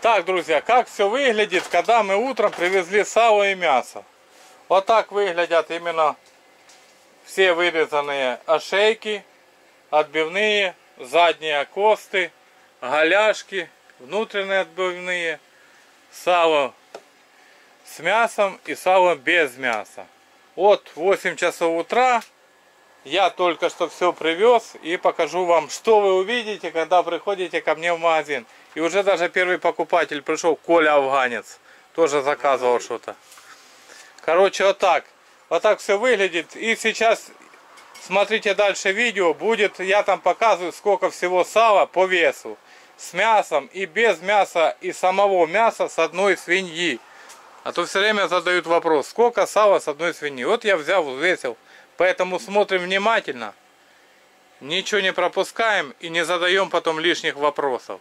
Так, друзья, как все выглядит, когда мы утром привезли сало и мясо. Вот так выглядят именно все вырезанные ошейки, отбивные, задние косты, голяшки, внутренние отбивные, сало с мясом и сало без мяса. Вот 8 часов утра я только что все привез и покажу вам, что вы увидите, когда приходите ко мне в магазин. И уже даже первый покупатель пришел, Коля Афганец, тоже заказывал что-то. Короче, вот так. Вот так все выглядит. И сейчас смотрите дальше видео. Будет, я там показываю, сколько всего сала по весу. С мясом и без мяса и самого мяса с одной свиньи. А то все время задают вопрос, сколько сала с одной свиньи. Вот я взял, взвесил. Поэтому смотрим внимательно. Ничего не пропускаем и не задаем потом лишних вопросов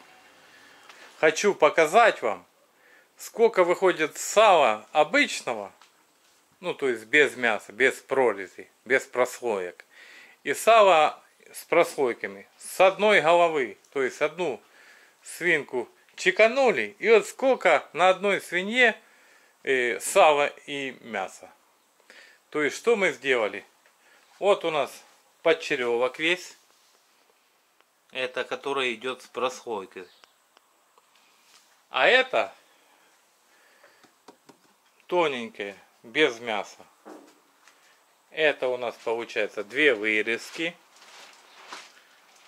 хочу показать вам, сколько выходит сала обычного, ну то есть без мяса, без прорези, без прослоек, и сало с прослойками с одной головы, то есть одну свинку чеканули, и вот сколько на одной свинье э, сала и мяса. То есть что мы сделали? Вот у нас подчеревок весь, это который идет с прослойкой. А это тоненькое, без мяса. Это у нас получается две вырезки.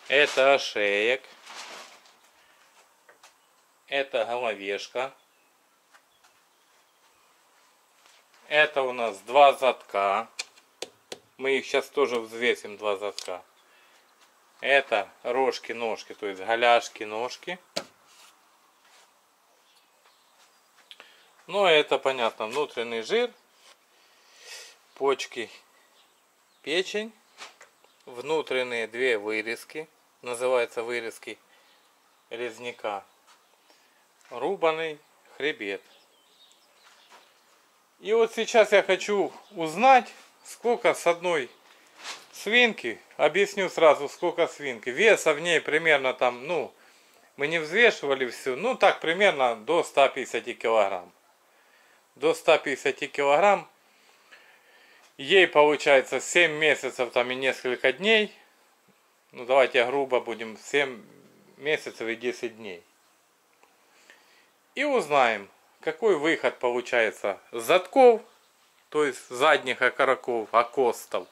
Это ошеек. Это головешка. Это у нас два задка. Мы их сейчас тоже взвесим, два задка. Это рожки, ножки, то есть голяшки, Ну, это понятно, внутренний жир, почки, печень, внутренние две вырезки, называются вырезки резняка, рубаный хребет. И вот сейчас я хочу узнать, сколько с одной свинки, объясню сразу, сколько свинки. Веса в ней примерно там, ну, мы не взвешивали всю, ну так примерно до 150 килограмм до 150 килограмм. Ей получается 7 месяцев там и несколько дней. Ну давайте грубо будем 7 месяцев и 10 дней. И узнаем, какой выход получается задков, то есть задних окороков, окостов.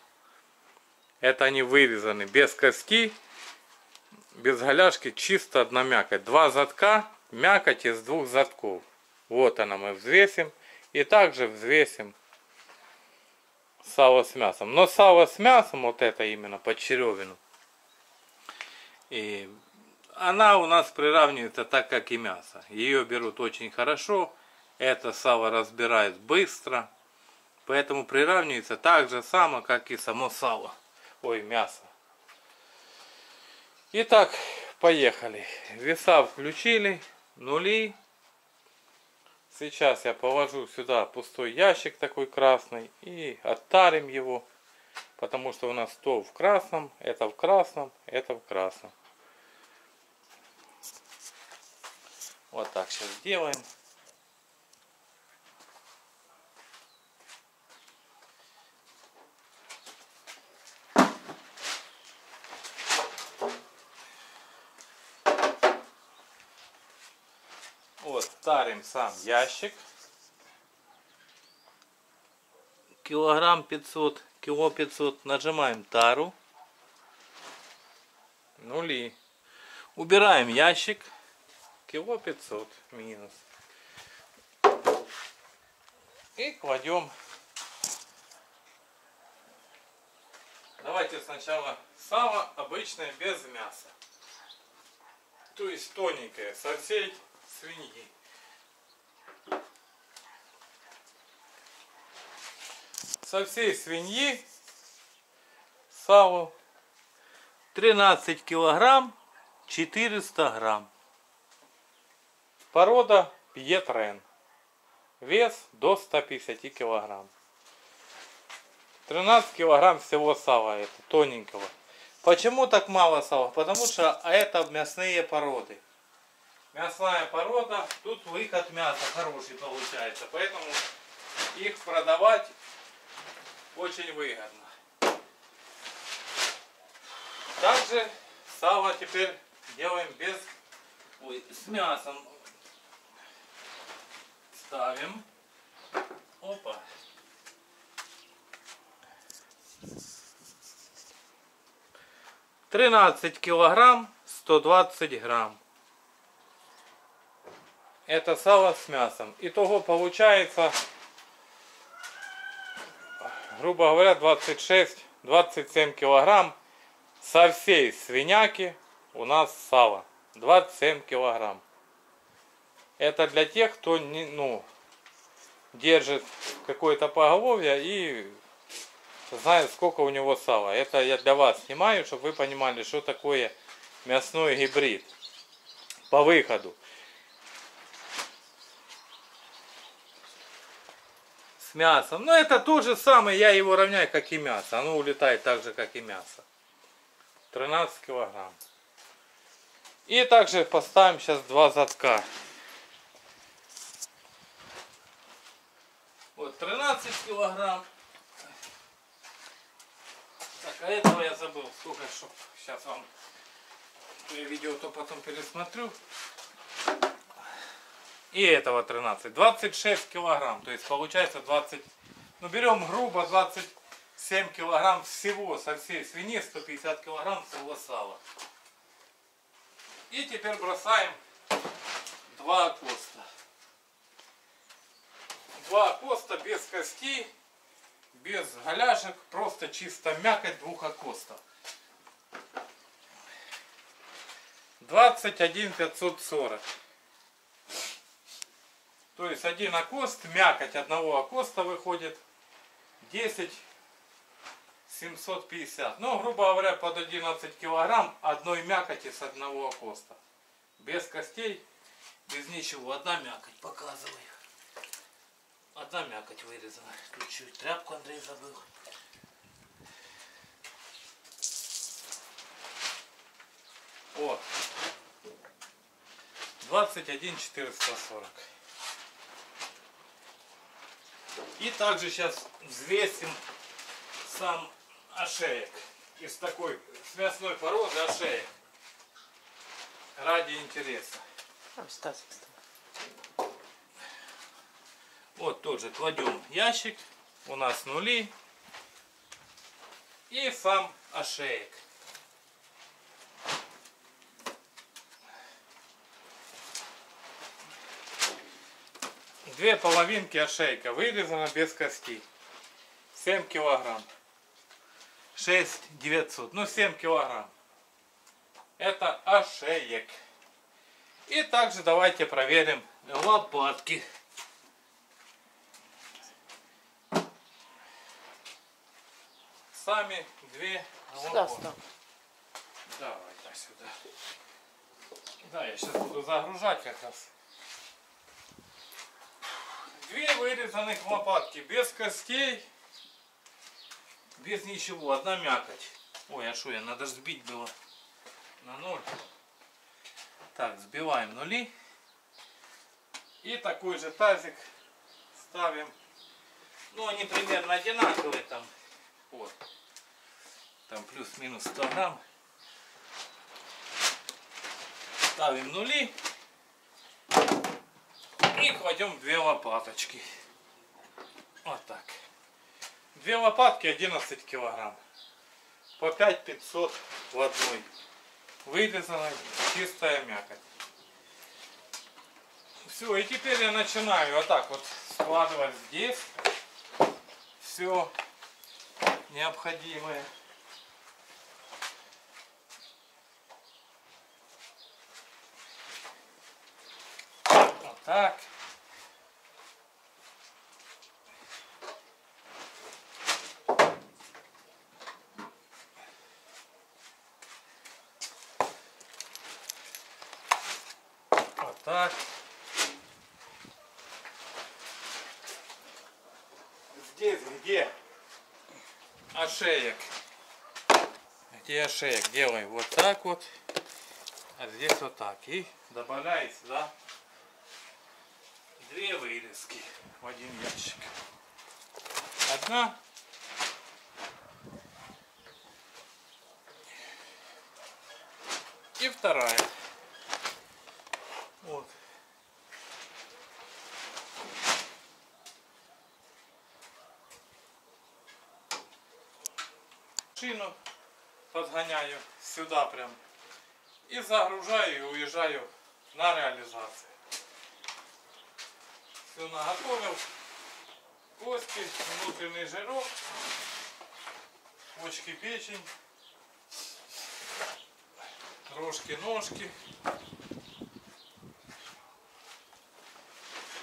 Это они вырезаны без кости, без голяшки, чисто одна мякоть. Два задка, мякоть из двух задков. Вот она мы взвесим. И также взвесим сало с мясом. Но сало с мясом, вот это именно под черевину, и она у нас приравнивается так, как и мясо. Ее берут очень хорошо, это сало разбирают быстро, поэтому приравнивается так же само, как и само сало. Ой, мясо. Итак, поехали. Веса включили, нули. Сейчас я положу сюда пустой ящик такой красный и оттарим его. Потому что у нас то в красном, это в красном, это в красном. Вот так сейчас сделаем. Вот, тарим сам ящик. Килограмм 500, кило 500. Нажимаем тару. Нули. Убираем ящик. Кило 500 минус. И кладем. Давайте сначала сало обычное без мяса. То есть тоненькое, со всей свиньи. Со всей свиньи сало 13 килограмм 400 грамм. Порода Пьетрен. Вес до 150 килограмм. 13 килограмм всего сала это тоненького. Почему так мало сала? Потому что это мясные породы. Мясная порода, тут выход мяса хороший получается. Поэтому их продавать очень выгодно. Также сало теперь делаем без... Ой, с мясом. Ставим. Опа. Тринадцать килограмм, 120 грамм. Это сало с мясом. Итого получается, грубо говоря, 26-27 килограмм со всей свиняки у нас сало. 27 килограмм. Это для тех, кто не, ну, держит какое-то поголовье и знает, сколько у него сала. Это я для вас снимаю, чтобы вы понимали, что такое мясной гибрид по выходу. С мясом. Но это то же самое, я его равняю, как и мясо. Оно улетает так же, как и мясо. 13 килограмм. И также поставим сейчас два задка. Вот 13 килограмм. Так, а этого я забыл. Сколько, чтоб сейчас вам я видео то потом пересмотрю. И этого 13. 26 килограмм. То есть получается 20. Ну берем грубо 27 килограмм всего со всей свиньи, 150 килограмм всего сала. И теперь бросаем два окоста. Два окоста без костей, без голяшек, просто чисто мякоть двух окостов. 21 540. То есть один окост, мякоть одного окоста выходит 10 750. Ну, грубо говоря, под 11 килограмм одной мякоти с одного окоста. Без костей, без ничего. Одна мякоть, показываю. Одна мякоть вырезана. Тут чуть тряпку Андрей забыл. О, 21 440. И также сейчас взвесим сам ошеек. Из такой с мясной породы ошеек. Ради интереса. Вот тоже кладем ящик. У нас нули. И сам ошеек. Две половинки ошейка вырезано без кости. 7 килограмм. 6 900. Ну 7 килограмм. Это ошеек. И также давайте проверим лопатки. Сами две лопатки. Давай так сюда. Да, я сейчас буду загружать как раз. Две вырезанных лопатки без костей, без ничего, одна мякоть. Ой, а что, я надо сбить было на ноль. Так, сбиваем нули. И такой же тазик ставим. Ну, они примерно одинаковые там. Вот. Там плюс-минус 100 грамм. Ставим нули. И кладем две лопаточки. Вот так. Две лопатки 11 килограмм. По 5500 в одной. Вырезанная чистая мякоть. Все, и теперь я начинаю вот так вот складывать здесь все необходимое. Вот так. Вот так. Здесь где ошеек? Где ошеек? Делаем вот так вот. А здесь вот так. И добавляется сюда две вырезки в один ящик. Одна и вторая. Вот. Шину подгоняю сюда прям и загружаю и уезжаю на реализацию. Все наготовил. Кости, внутренний жирок, почки, печень, рожки, ножки.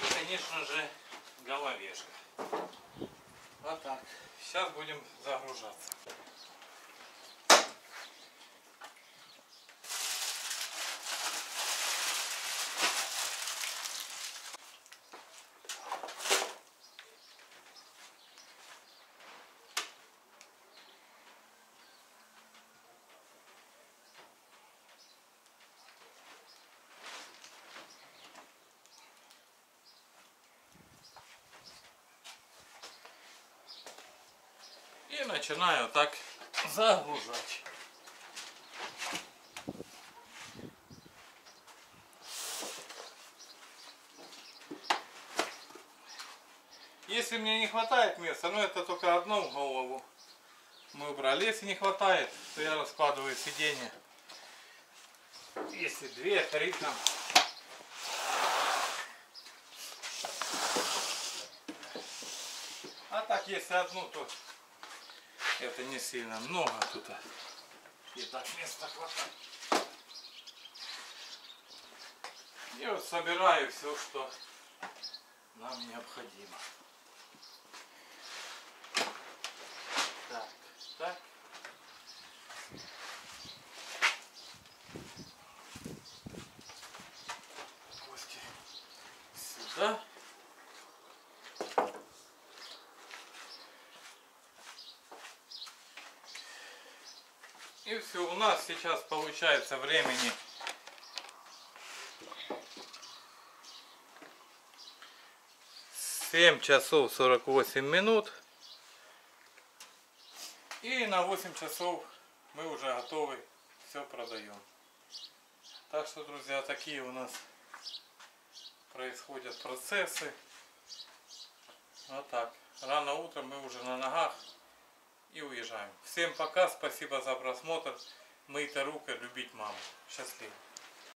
И, конечно же, головешка. Вот так. Сейчас будем загружаться. Начинаю так загружать. Если мне не хватает места, ну это только одну голову мы убрали. Если не хватает, то я раскладываю сиденье. Если две, три там. А так, если одну, то это не сильно много тут. И так места хватает. И вот собираю все, что нам необходимо. Так, так. Кости сюда. Все, у нас сейчас получается времени семь часов сорок восемь минут. И на 8 часов мы уже готовы, все продаем. Так что, друзья, такие у нас происходят процессы. Вот так. Рано утром мы уже на ногах и уезжаем. Всем пока, спасибо за просмотр. Мыйте руки, любить маму. Счастливо.